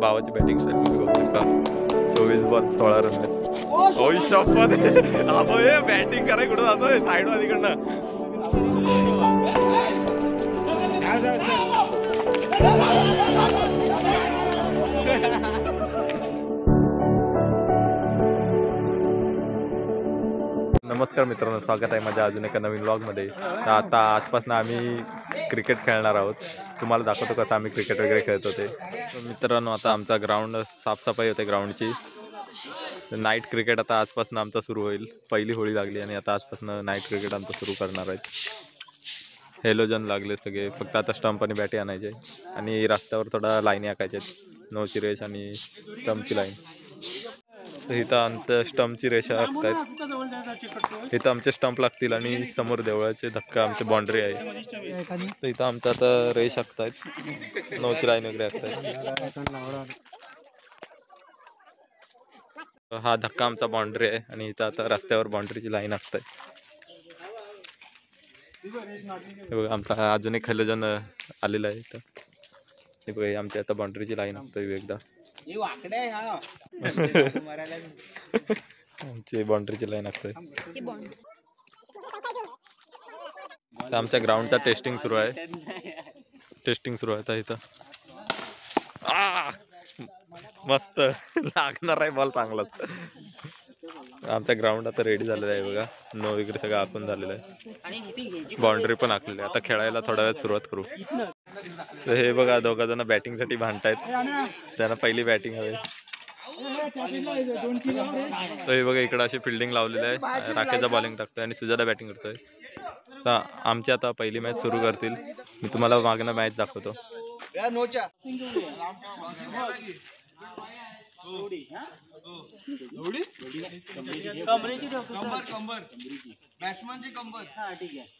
भावाची batting style तुम्ही बघू शकता. चोवीस बॉल सोळा रन आहेत. बॅटिंग कराय कुठं जातोय? साईड वालीकडनं नमस्कार मित्रांनो स्वागत आहे माझ्या अजून एका नवीन व्लॉगमध्ये आता आजपासून आम्ही क्रिकेट खेळणार आहोत. तुम्हाला दाखवतो कसं आम्ही क्रिकेट वगैरे खेळत होते. मित्रांनो आता आमचा ग्राउंड साफसफाई होते ग्राउंडची नाईट क्रिकेट आता आजपासून आमचा सुरू होईल. पहिली होळी लागली आणि आता आजपासून नाईट क्रिकेट आमचा सुरू करणार आहेत. हेलोजन लागले सगळे. फक्त आता स्टंप आणि बॅटी आणायचे. आणि रस्त्यावर थोडा लाईनी आखायच्या नो चिरेश आणि स्टंपची लाईन इथं आमचं स्टंपची रेषा लागतात इथं आमचे स्टंप लागतील आणि समोर देवळाचे धक्का आमची बाउंड्री आहे. तर इथं आमचं आता रेष आखतायत. नऊची लाईन वगैरे आखतायत. हा धक्का आमचा बाउंड्री आहे आणि इथं आता रस्त्यावर बाउंड्रीची लाईन आखतायत. हे बघा आमचा अजून एक जण आलेला आहे इथं. हे बघा आमच्या आता बाउंड्रीची लाईन आखतोय एकदा आमची बाउंड्रीची लाईन आमच्या ग्राउंडचा टेस्टिंग सुरू आहे. टेस्टिंग सुरू आहे इथं! मस्त. लागणार आहे बॉल चांगलाच. आमचा ग्राउंड आता रेडी झालेला आहे बघा. नो वगैरे सगळं आखून झालेलं आहे. बाउंड्री पण आखलेली आहे. आता खेळायला थोड्या वेळात सुरुवात करू. तर हे बघा दोघा जण बॅटिंगसाठी भांडतायत. त्यांना पहिली बॅटिंग हवी. तर हे बघा इकडं अशी फिल्डिंग लावलेली आहे. राकेशचा बॉलिंग टाकतोय आणि सुजाता बॅटिंग करतोय. तर आमची आता पहिली मॅच सुरू करतील. मी तुम्हाला मागणं मॅच दाखवतो. कंबर कंबर बॅट्समनची कंबर हा ठीक आहे.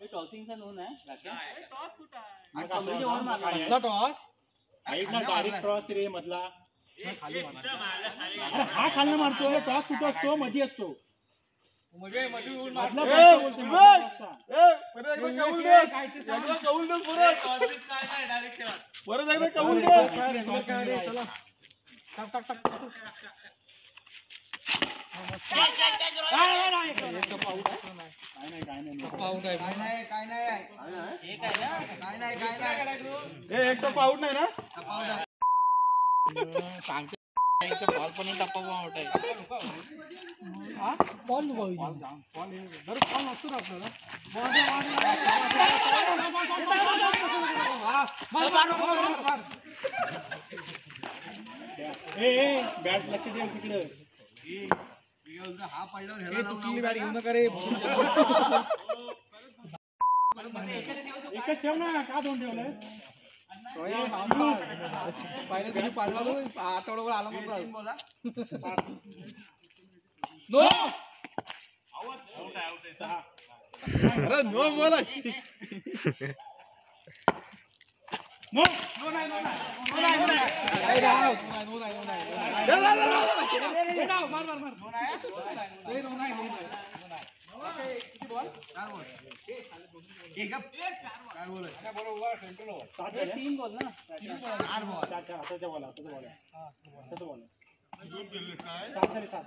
टॉसिंगचा नोंद आहे. टॉस कुठं टॉस साईडला डायरेक्ट क्रॉस रे मधला. हा खालना मारतो टॉस कुठं असतो? मधी असतो. परत एकदा कौल दे. एक तर पाऊट ना सांगते टप्पा पाऊट बॅट लक्ष द्या तिकडं. हा पडल्यावर हे घेऊ नका रे. एकच ठेव ना का दोन ठेवलंय पहिले तुम्ही पाडला आठवड्यावर आला मग बोला. नो! अरे नो बोला. চার চার হাতে বলা হাতে বলা। হাতে বলা। সাত সাড়ে সাত।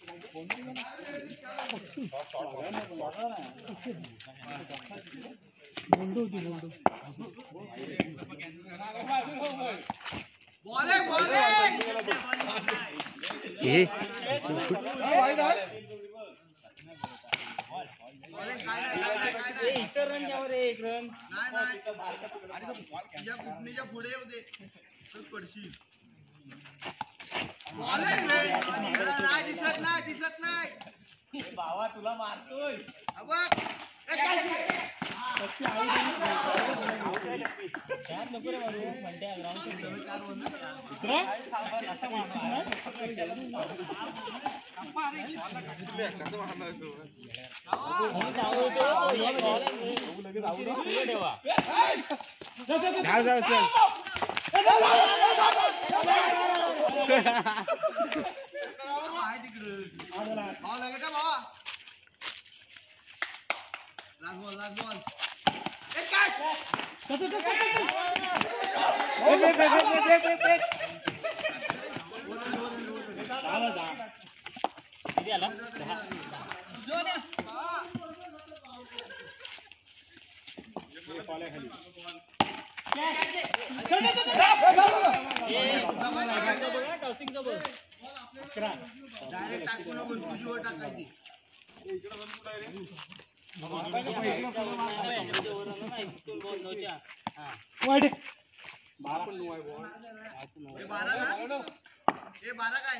बोलो जी बोलो बोले बोले ये भाई दाल इतर रन एक रन नाही नाही नाही दिसत नाही दिसत नाही बाबा तुला मारतोय हा बघ. ए, काय? आहे तिकडं. बॉल आहे का भावा? लास्ट बॉल लास्ट बॉल ए, काय? डायरेक्ट टाकू नको तुझीवर टाकायची हे बारा ना हे बारा काय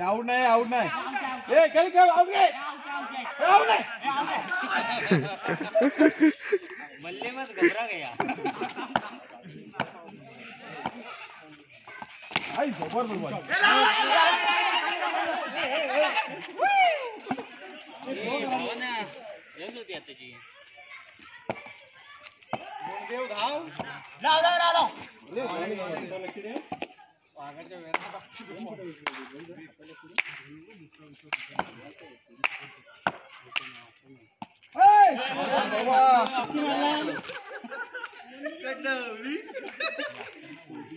आउट नाही आउट नाही ए काय काय आउट नाही आउट नाही आई जबरदस्त बॉल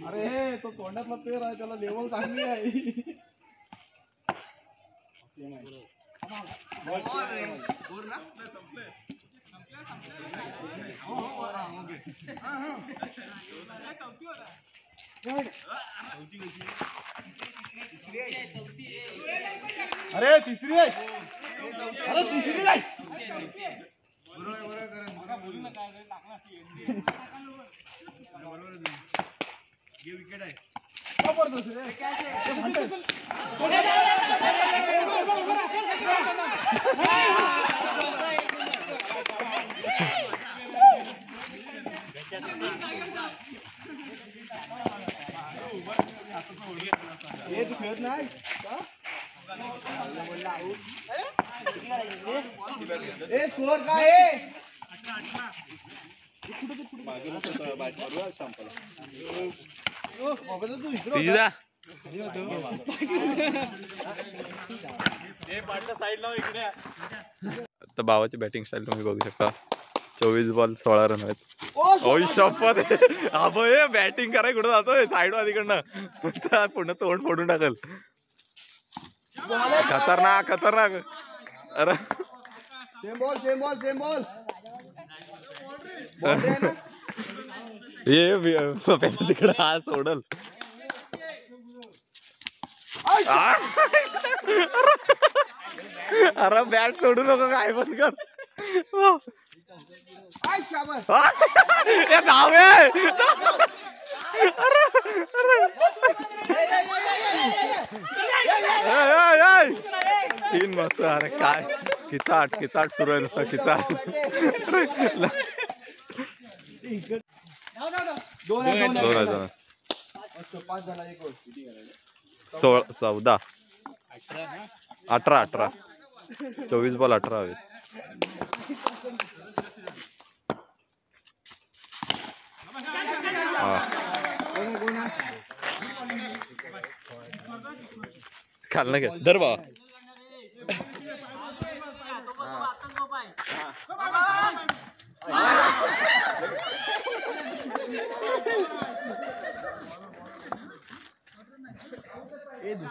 अरे तो तोंडातला पेर आहे त्याला लेवल चांगली आहे. अरे तिसरी आहे. अरे तिसरी आहे. विकेट आहे जबरदस्त रे. हे तू खेळत नाही का? ए स्कोअर काय आहे बाबा तर भावाची बॅटिंग स्टाईल तुम्ही बघू शकता. चोवीस बॉल सोळा रन आहेत. ओय शपथ. अबो हे बॅटिंग कराय कुठं जातोय? साईड वादीकडनं पुन्हा तोंड फोडून टाकल. खतरनाक खतरनाक. अरे. Same ball same ball same ball ये तिकडं हा सोडल! अरे बॅट सोडू नको काय पण कर! हे धाव. अरे. तीन मस्त अरे काय किचाट किचाट सुरू आहे नुसतं किचाट दोन हजार मस्त, सोळा चौदा अठरा अठरा चोवीस बॉल अठरा हवेत हा खाल ना घ्या धर बा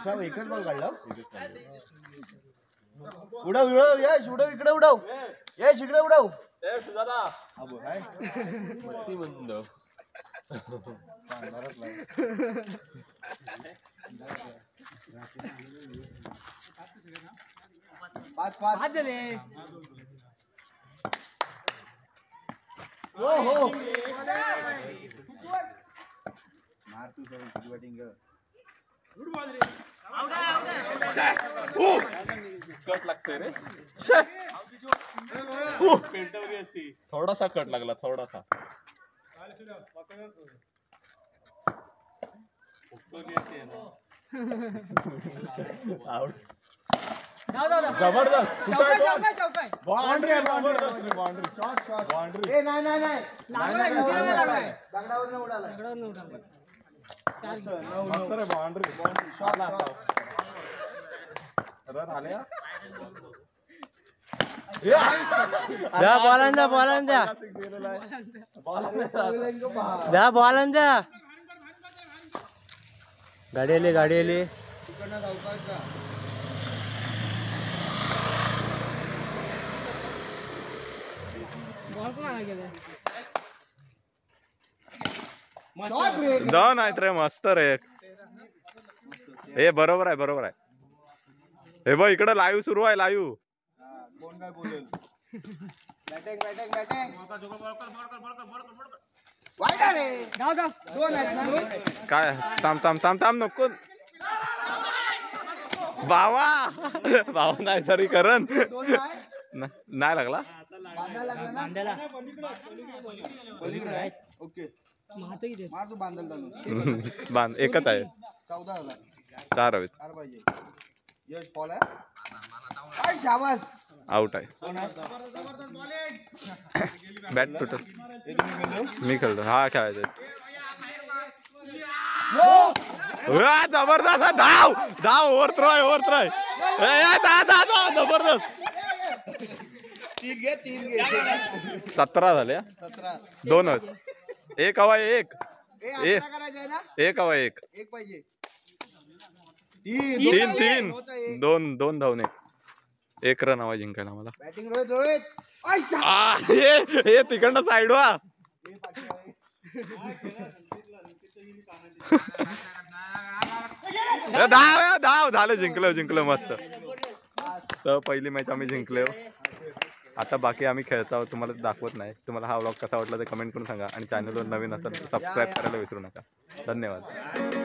दुसरा एकच बॉल काढला उडव उडव यश उडव इकडे उडव. यश इकडे उडव. हा बोल, हाय. पाच पाच. हो हो. मार तू सगळं कर. कट लागतोय रे थोडासा कट लागला थोडासा. जबरदस्त. Boundary आहे, boundary. ए, नाही नाही नाही. दगडावर उडाला. मस्त रे बाउंड्री? द्या बॉलांचा बॉलांचा द्या बॉलांचा गाडी आली गाडी आली. धावतात का Shot रे. रे मस्त रे. हे बरोबर आहे बरोबर आहे. हे बघ इकडे लाईव्ह सुरू आहे लाईव्ह कोण काय? बोलेल बॅटिंग बॅटिंग बॅटिंग काय थांब थांब थांब थांब नको. बावा बावा नाही तरी करण. नाही लागला? ओके बांध एकच आहे. चौदा चार हवेत. चार पाहिजे. यश बॉल आहे? आय, शाबास. आउट आहे. बॅट तुटत मी खेळतो हा खेळायचा जबरदस्त हा, धाव! धाव ओव्हर थ्रो आहे ओव्हर थ्रो आहे. जबरदस्त. तीन घे तीन घे. सतरा झाले. सतरा. दोन आहेत एक हवा एक. ए एक हवा एक. एक पाहिजे. तीन तीन तीन. दोन दोन धावणे एक. रन हवा जिंकायला मला बॅटिंग रोहित रोहित आय, शा- आ, हे हे तिकडनं साईड वा. ए, धाव ए, धाव. झालं जिंकलं जिंकलं मस्त. तर पहिली मॅच आम्ही जिंकलो आता बाकी आम्ही खेळतो तुम्हाला दाखवत नाही. तुम्हाला हा व्लॉग कसा वाटला ते कमेंट करून सांगा. आणि चॅनलवर नवीन असेल तर सबस्क्राईब करायला विसरू नका. धन्यवाद.